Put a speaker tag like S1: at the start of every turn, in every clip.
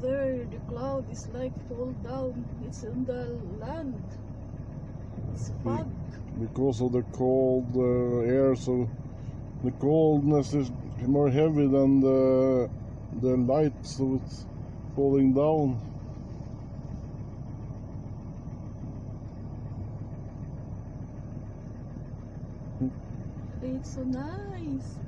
S1: There, the cloud is like fall down. It's in the land. It's fog.
S2: because of the cold uh, air so the coldness is more heavy than the the light so it's falling down
S1: It's so nice.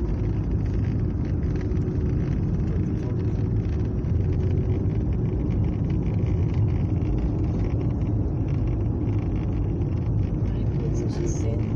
S2: Jesus.